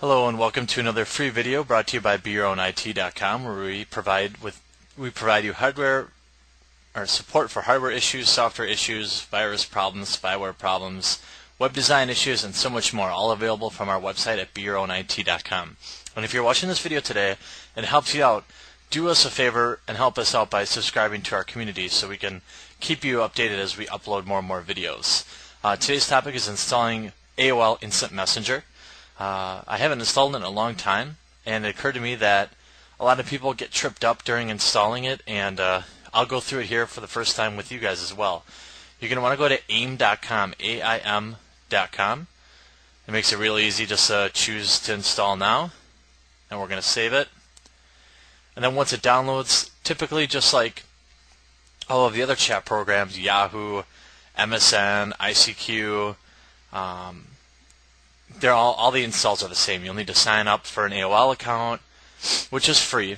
Hello and welcome to another free video brought to you by BeYourOwnIT.com where we provide with we provide you hardware or support for hardware issues, software issues, virus problems, spyware problems, web design issues, and so much more, all available from our website at BeYourOwnIT.com. And if you're watching this video today and it helps you out, do us a favor and help us out by subscribing to our community so we can keep you updated as we upload more and more videos. Uh, today's topic is installing AOL Instant Messenger. Uh, I haven't installed it in a long time, and it occurred to me that a lot of people get tripped up during installing it, and uh, I'll go through it here for the first time with you guys as well. You're going to want to go to aim.com, A-I-M.com. It makes it really easy. Just uh, choose to install now, and we're going to save it. And then once it downloads, typically just like all of the other chat programs, Yahoo, MSN, ICQ, um, they're all all the installs are the same. You'll need to sign up for an AOL account, which is free,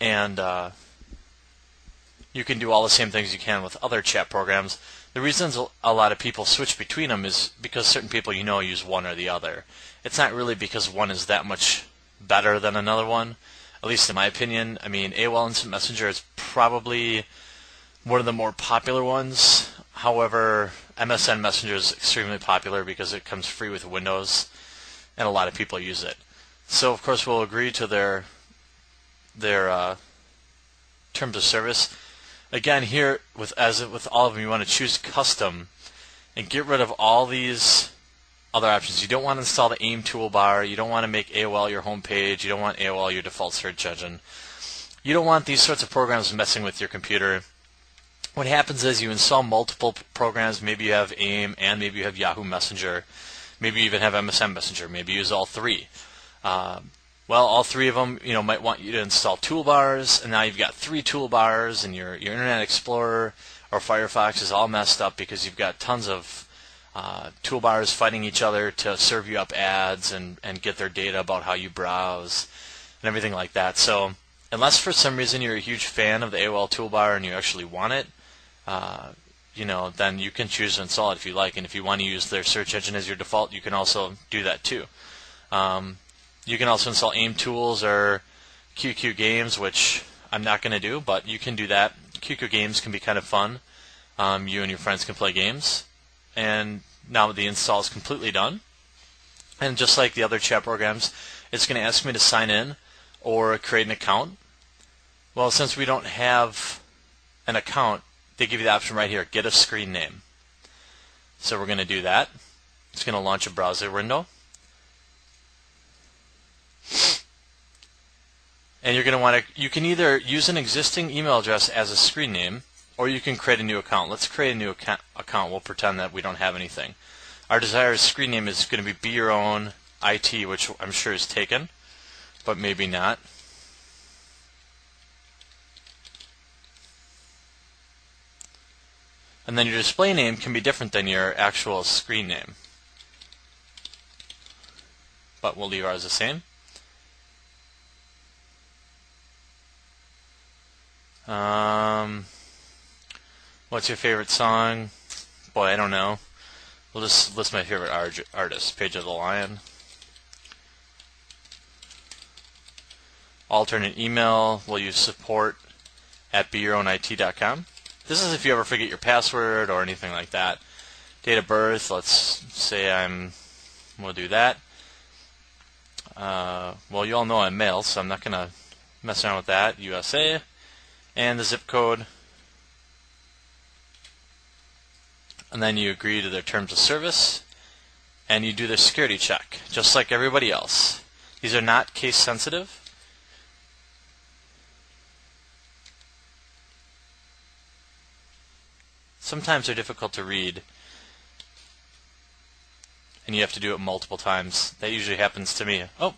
and uh, you can do all the same things you can with other chat programs. The reasons a lot of people switch between them is because certain people you know use one or the other. It's not really because one is that much better than another one, at least in my opinion. I mean, AOL Instant Messenger is probably one of the more popular ones. However, MSN Messenger is extremely popular because it comes free with Windows, and a lot of people use it. So of course we'll agree to their their uh, terms of service. Again, here with as with all of them, you want to choose custom and get rid of all these other options. You don't want to install the AIM toolbar. You don't want to make AOL your home page. You don't want AOL your default search engine. You don't want these sorts of programs messing with your computer. What happens is you install multiple programs. Maybe you have AIM and maybe you have Yahoo Messenger. Maybe even have MSN Messenger. Maybe use all three. Uh, well, all three of them, you know, might want you to install toolbars, and now you've got three toolbars, and your your Internet Explorer or Firefox is all messed up because you've got tons of uh, toolbars fighting each other to serve you up ads and and get their data about how you browse and everything like that. So, unless for some reason you're a huge fan of the AOL toolbar and you actually want it, uh, you know, then you can choose to install it if you like. And if you want to use their search engine as your default, you can also do that too. Um, you can also install AIM tools or QQ Games, which I'm not going to do, but you can do that. QQ Games can be kind of fun. Um, you and your friends can play games. And now the install is completely done. And just like the other chat programs, it's going to ask me to sign in or create an account. Well, since we don't have an account, they give you the option right here, get a screen name. So we're going to do that. It's going to launch a browser window. And you're going to want to, you can either use an existing email address as a screen name, or you can create a new account. Let's create a new account. account. We'll pretend that we don't have anything. Our desired screen name is going to be Be Your Own IT, which I'm sure is taken, but maybe not. And then your display name can be different than your actual screen name. But we'll leave ours the same. Um, what's your favorite song? Boy, I don't know. We'll just list my favorite art artists. Page of the Lion. Alternate email. We'll use support at beyourownit.com. This is if you ever forget your password or anything like that. Date of birth, let's say I'm, we'll do that. Uh, well, you all know I'm male, so I'm not going to mess around with that. USA. And the zip code. And then you agree to their terms of service. And you do their security check, just like everybody else. These are not case sensitive. Sometimes they're difficult to read and you have to do it multiple times. That usually happens to me. Oh,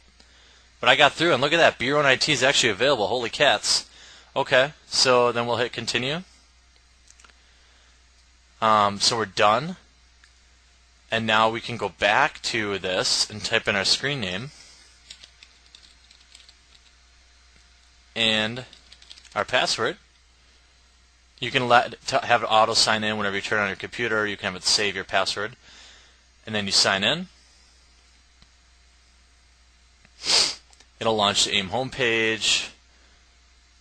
but I got through and look at that. Be Your IT is actually available. Holy cats. Okay, so then we'll hit continue. Um, so we're done. And now we can go back to this and type in our screen name. And our password. You can let have it auto sign in whenever you turn on your computer. You can have it save your password, and then you sign in. It'll launch the AIM homepage.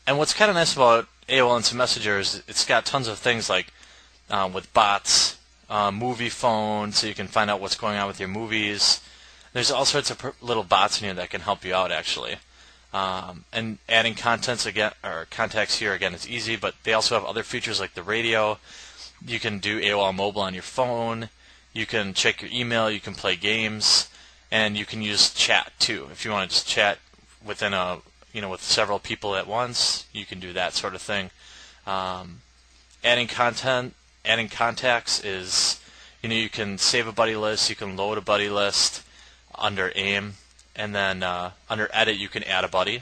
And what's kind of nice about AOL Instant Messenger is it's got tons of things like um, with bots, uh, Moviefone, so you can find out what's going on with your movies. There's all sorts of little bots in here that can help you out actually. Um, and adding contents again or contacts here again is easy, but they also have other features like the radio. You can do AOL mobile on your phone. You can check your email. You can play games, and you can use chat too. If you want to just chat within a you know with several people at once, you can do that sort of thing. Um, adding content, adding contacts is you know you can save a buddy list. You can load a buddy list under AIM, and then uh, under Edit you can add a buddy.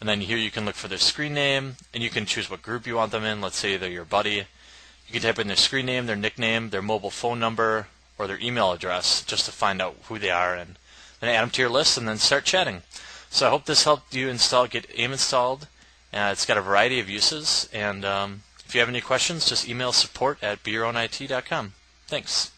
And then here you can look for their screen name, and you can choose what group you want them in. Let's say they're your buddy. You can type in their screen name, their nickname, their mobile phone number, or their email address just to find out who they are and then add them to your list and then start chatting. So I hope this helped you install, get AIM installed. Uh, it's got a variety of uses, and um, if you have any questions, just email support at beyourownit.com. Thanks.